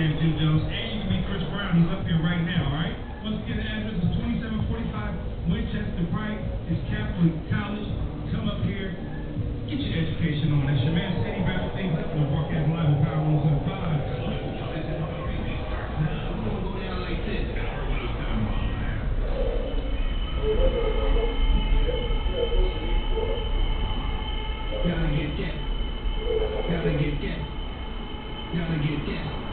and you can meet Chris Brown. He's up here right now, all right? Once again, the address is 2745 Winchester Pike. It's Catholic College. Come up here, get your education on. That's your man, City Wrapping things up on Broadcast Live with Power 105. Gotta get that. Gotta get that. Gotta get that.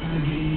Gotta